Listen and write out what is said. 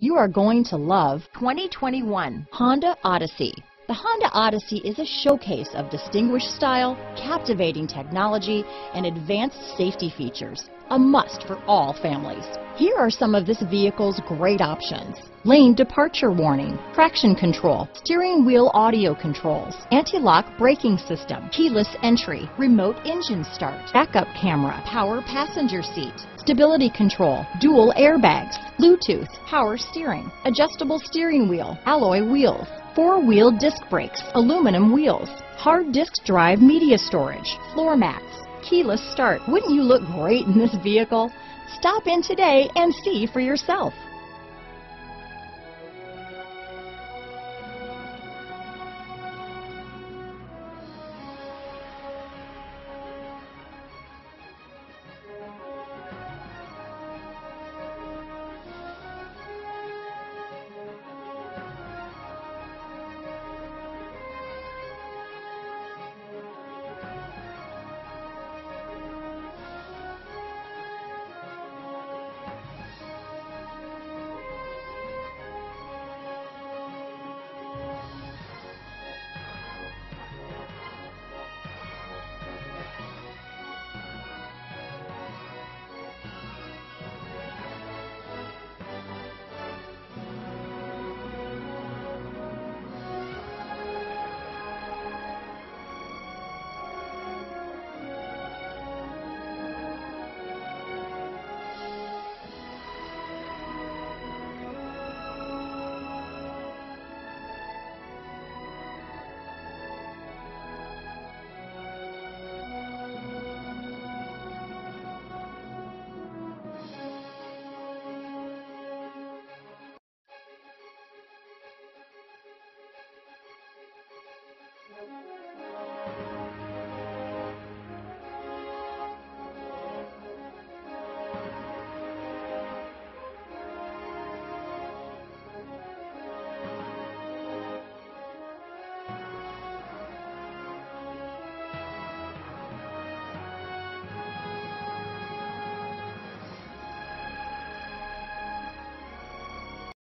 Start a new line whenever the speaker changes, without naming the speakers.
You are going to love 2021 Honda Odyssey. The Honda Odyssey is a showcase of distinguished style, captivating technology, and advanced safety features. A must for all families. Here are some of this vehicle's great options. Lane departure warning, traction control, steering wheel audio controls, anti-lock braking system, keyless entry, remote engine start, backup camera, power passenger seat, stability control, dual airbags, Bluetooth, power steering, adjustable steering wheel, alloy wheels, four-wheel disc brakes, aluminum wheels, hard disk drive media storage, floor mats, keyless start. Wouldn't you look great in this vehicle? Stop in today and see for yourself.